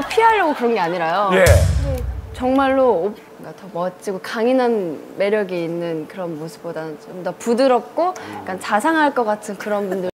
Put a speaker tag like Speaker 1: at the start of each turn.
Speaker 1: 사람을 피하려고 그런 게 아니라요.
Speaker 2: 예.
Speaker 1: 네, 정말로 더 멋지고 강인한 매력이 있는 그런 모습보다는 좀 더 부드럽고 약간 자상할 것 같은 그런 분들